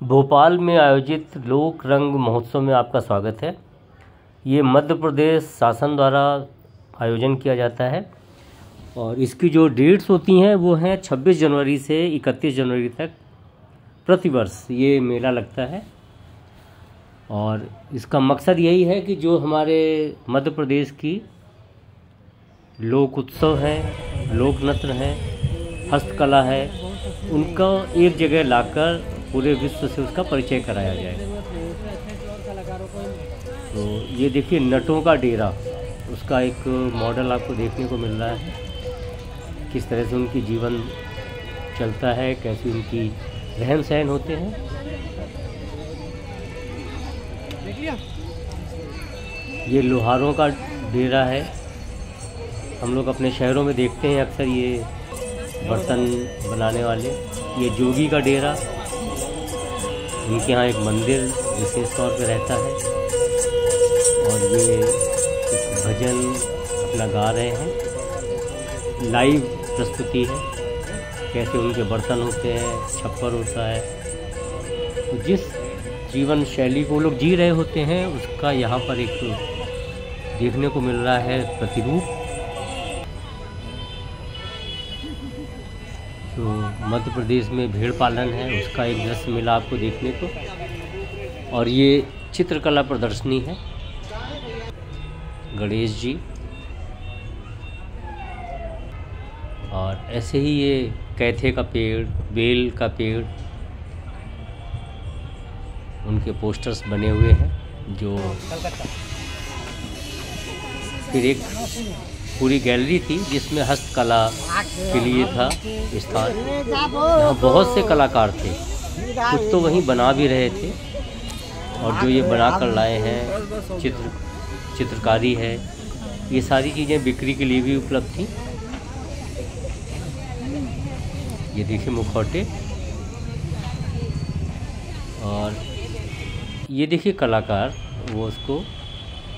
भोपाल में आयोजित लोक रंग महोत्सव में आपका स्वागत है। ये मध्य प्रदेश शासन द्वारा आयोजन किया जाता है और इसकी जो डेट्स होती हैं, वो हैं 26 जनवरी से 31 जनवरी तक प्रतिवर्ष। ये मेला लगता है और इसका मकसद यही है कि जो हमारे मध्य प्रदेश की लोक उत्सव हैं, लोक नृत्य हैं, हस्तकला है, उनका एक जगह लाकर पूरे विश्व से उसका परिचय कराया जाए। तो ये देखिए, नटों का डेरा, उसका एक मॉडल आपको देखने को मिल रहा है। किस तरह से उनकी जीवन चलता है, कैसी उनकी रहन सहन होते हैं। ये लोहारों का डेरा है। हम लोग अपने शहरों में देखते हैं अक्सर ये बर्तन बनाने वाले। ये जोगी का डेरा इनके यहाँ एक मंदिर विशेष तौर पे रहता है। और ये कुछ भजन अपना गा रहे हैं। लाइव प्रस्तुति है। कैसे उनके बर्तन होते हैं, छप्पर होता है। तो जिस जीवन शैली को लोग जी रहे होते हैं, उसका यहाँ पर एक देखने को मिल रहा है प्रतिरूप। तो मध्य प्रदेश में भेड़ पालन है, उसका एक दृश्य मिला आपको देखने को। और ये चित्रकला प्रदर्शनी है। गणेश जी। और ऐसे ही ये कैथे का पेड़, बेल का पेड़, उनके पोस्टर्स बने हुए हैं, जो फिर एक पूरी गैलरी थी, जिसमें हस्तकला के लिए था स्थान। यहाँ बहुत से कलाकार थे। कुछ तो वहीं बना भी रहे थे। और जो ये बना कर लाए हैं, चित्र, चित्रकारी है, ये सारी चीज़ें बिक्री के लिए भी उपलब्ध थी। ये देखिए मुखौटे। और ये देखिए कलाकार, वो उसको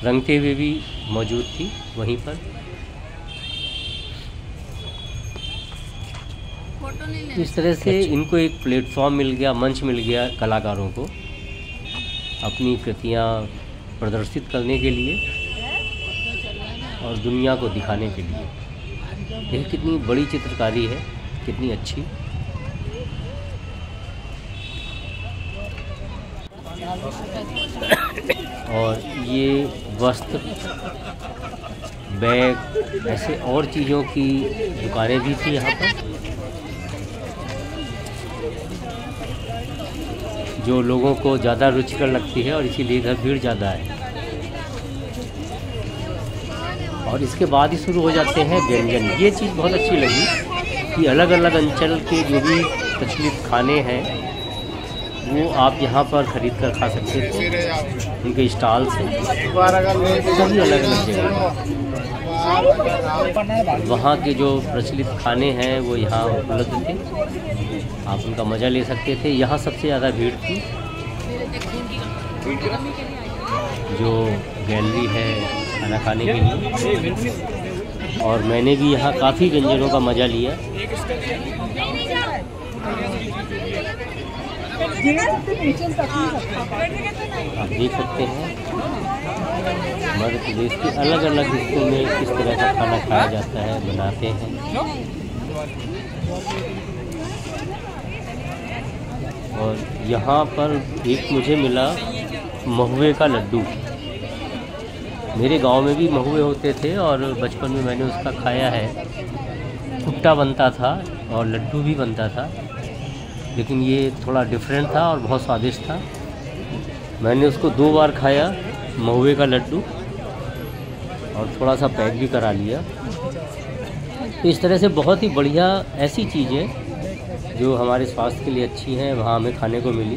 रंगते हुए भी मौजूद थी वहीं पर। इस तरह से अच्छा। इनको एक प्लेटफॉर्म मिल गया मंच मिल गया कलाकारों को अपनी कृतियाँ प्रदर्शित करने के लिए और दुनिया को दिखाने के लिए। यह कितनी बड़ी चित्रकारी है कितनी अच्छी। और ये वस्त्र बैग ऐसे और चीज़ों की दुकानें भी थी यहाँ पर। जो लोगों को ज़्यादा रुचिकर लगती है और इसीलिए इधर भीड़ ज़्यादा है। और इसके बाद ही शुरू हो जाते हैं व्यंजन। ये चीज़ बहुत अच्छी लगी कि अलग अलग अंचल के जो भी प्रचलित खाने हैं, वो आप यहाँ पर ख़रीद कर खा सकते थे उनके स्टॉल से सभी अलग अलग जगह। वहाँ के जो प्रचलित खाने हैं, वो यहाँ उपलब्ध थे। आप उनका मज़ा ले सकते थे। यहाँ सबसे ज़्यादा भीड़ थी जो गैलरी है खाना खाने के लिए। और मैंने भी यहाँ काफ़ी व्यंजनों का मज़ा लिया। आप देख सकते हैं। मध्य प्रदेश के अलग अलग हिस्सों में किस तरह का खाना खाया जाता है, बनाते हैं? और यहाँ पर एक मुझे मिला महुए का लड्डू। मेरे गाँव में भी महुए होते थे और बचपन में मैंने उसका खाया है। कुट्टा बनता था और लड्डू भी बनता था, लेकिन ये थोड़ा डिफरेंट था और बहुत स्वादिष्ट था। मैंने उसको दो बार खाया, महुए का लड्डू। और थोड़ा सा पैक भी करा लिया। तो इस तरह से बहुत ही बढ़िया ऐसी चीज़ें जो हमारे स्वास्थ्य के लिए अच्छी हैं, वहाँ हमें खाने को मिली।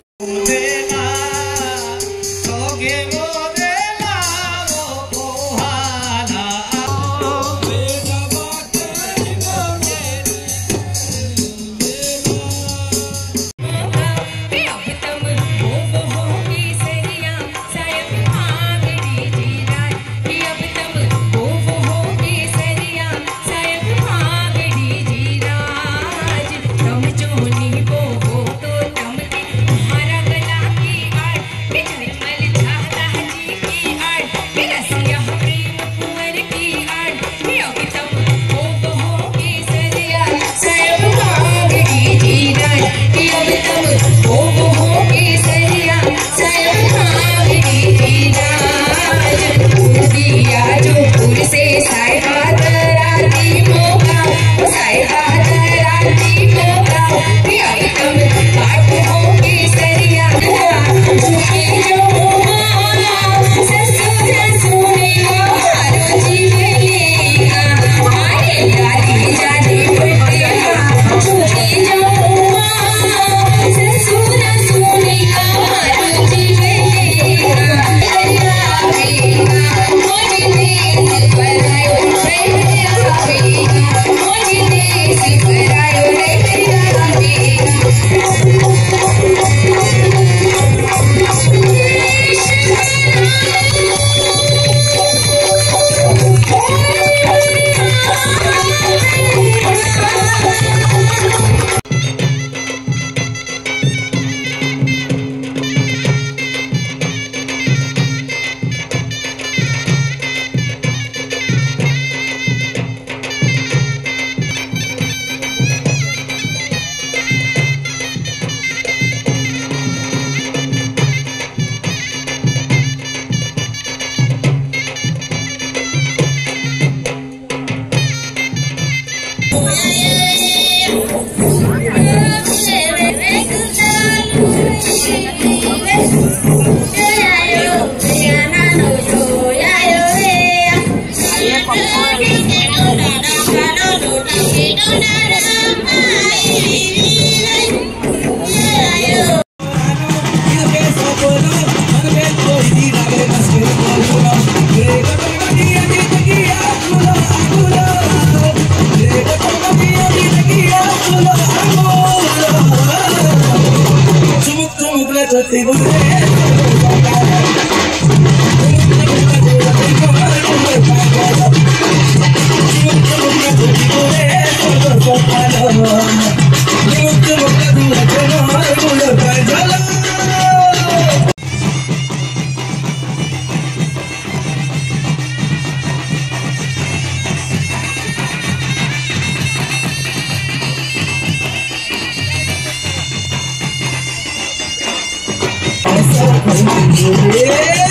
예!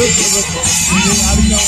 아름다워